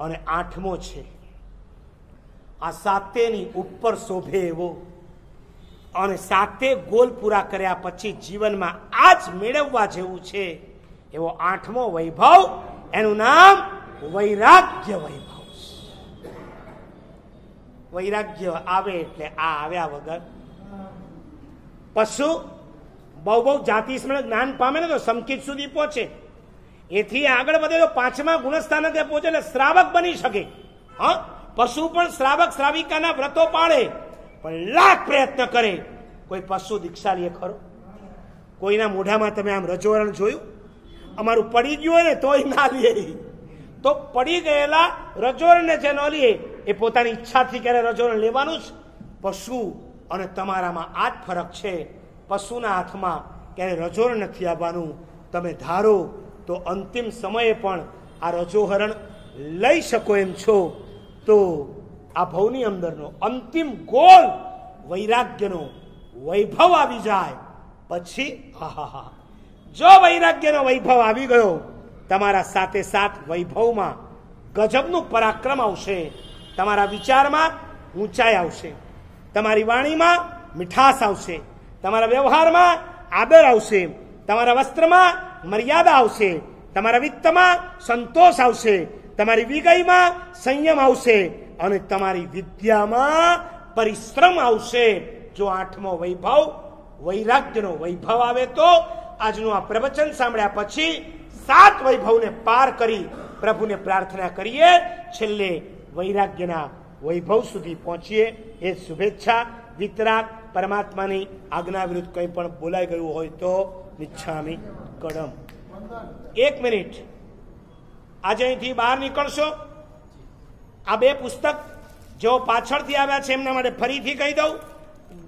અને આઠમો છે, આ સાતેની ઉપર શોભે એવો અને સાતે ગોલ પૂરા કર્યા પછી જીવનમાં આ જ મેળવવા જેવું છે, એવો આઠમો વૈભવ, એનું નામ વૈરાગ્ય વૈભવ વૈરાગ્ય આવે એટલે આ આવ્યા વગર. પશુ બહુ બહુ જાતિ જ્ઞાન પામે ને તો સમકિત સુધી પહોંચે. એથી આગળ વધે તો પાંચમા ગુણસ્થાનકે પહોંચે એટલે શ્રાવક બની શકે. હા, પશુ પણ શ્રાવક શ્રાવિકાના વ્રતો પાળે, પણ લાખ પ્રયત્ન કરે. કોઈ પશુ દીક્ષા લે ખરો? કોઈના મોઢામાં તમે આમ રજોરણ જોયું? અમારું પડી ગયું હોય ને તોય ના લે. તો પડી ગયેલા રજોરણને જે ન લે, એ પોતાની ઈચ્છાથી ક્યારે રજોરણ લેવાનું જ? પશુ અને તમારામાં આ જ ફરક છે. પશુના હાથમાં ક્યારે રજોરણ નથી આવવાનું. તમે ધારો તો અંતિમ સમયે પણ આ રજોહરણ લઈ શકો એમ છો. તો આ ભવની અંદરનો અંતિમ ગોલ વૈરાગ્યનો વૈભવ આવી જાય. પછી, આહાહા. જો વૈરાગ્યનો વૈભવ આવી ગયો, તમારા સાથે સાથ વૈભવમાં ગજબનું પરાક્રમ આવશે. તમારા વિચારમાં ઊંચાઈ આવશે. તમારી વાણીમાં મીઠાશ આવશે. તમારા વ્યવહારમાં આદર આવશે. તમારા વસ્ત્રમાં મર્યાદા આવશે, તમારા વિત્તમાં સંતોષ આવશે, તમારી વિગયમાં સંયમ આવશે અને તમારી વિદ્યામાં પરિશ્રમ આવશે. જો આઠમો વૈભવ, વૈરાગ્યનો વૈભવ આવે તો આજનું આ પ્રવચન સાંભળ્યા પછી સાત વૈભવને પાર કરી પ્રભુને પ્રાર્થના કરીએ. છેલ્લે વૈરાગ્યના વૈભવ સુધી પહોંચીએ. એ શુભેચ્છા, વિતરાગ, પરમાત્માની આજ્ઞા વિરુદ્ધ કંઈ પણ બોલાઈ ગયું હોય તો નિચ્છામી કડમ એક મિનિટ આજે અહીંથી બહાર નીકળશો। આ બે પુસ્તક જેઓ પાછળથી આવ્યા છે, એમના માટે ફરીથી કહી દઉં.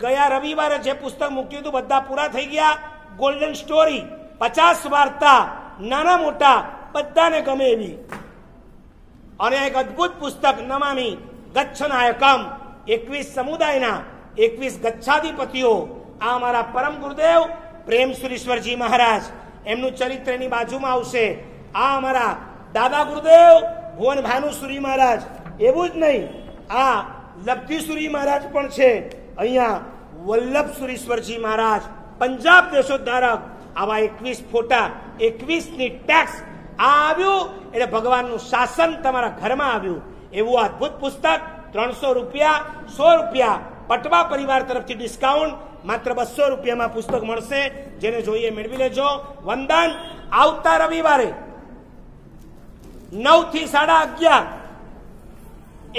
ગયા રવિવારે જે પુસ્તક મૂક્યું હતું, બધા પૂરા થઈ ગયા. ગોલ્ડન સ્ટોરી પચાસ વાર્તા, નાના મોટા, બધાને ગમે એવી. અને એક અદ્ભુત પુસ્તક, નમામી ગચ્છ નાયકમ એકવીસ સમુદાયના, એકવીસ ગચ્છાધિપતિઓ, આ અમારા પરમ ગુરુદેવ પ્રેમ સુરેશ્વરજી મહારાજ, એમનું ચરિત્ર એની બાજુમાં આવશે. આ અમારા દાદા ગુરુદેવ ભુવન ભાનુસુરી મહારાજ. એવું જ નહીં, આ લબ્ધિસુરી મહારાજ પણ છે. અહીંયા વલ્લભ સુરેશ્વરજી મહારાજ, પંજાબ દેશોદ્ધારક, આવા એકવીસ ફોટા, એકવીસની ટેક્સ આ આવ્યું એટલે ભગવાનનું શાસન તમારા ઘરમાં આવ્યું. એવું અદ્ભુત પુસ્તક, ત્રણસો રૂપિયા, સો રૂપિયા, પટવા પરિવાર તરફથી ડિસ્કાઉન્ટ માત્ર બસો રૂપિયામાં પુસ્તક મળશે, જેને જોઈએ મેળવી લેજો. વંદન, આવતા રવિવારે નવથી સાડા અગિયાર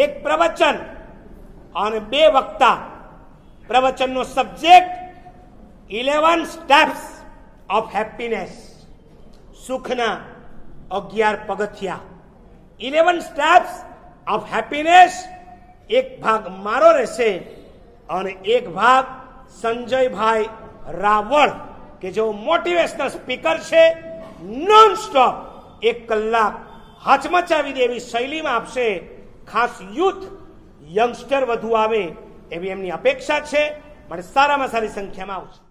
એક પ્રવચન અને બે વક્તા. પ્રવચનનો subject eleven steps of happiness સુખના અગિયાર પગથિયા. ઇલેવન સ્ટેપ્સ ઓફ હેપીનેસ એક ભાગ મારો રહેશે અને એક ભાગ સંજયભાઈ રાવળ, કે જેઓ મોટિવેશનલ સ્પીકર છે નોન સ્ટોપ એક કલાક હચમચાવી દે એવી શૈલીમાં આપશે. ખાસ યુથ યંગસ્ટર વધુ આવે એવી એમની અપેક્ષા છે. મને સારામાં સારી સંખ્યામાં આવશે.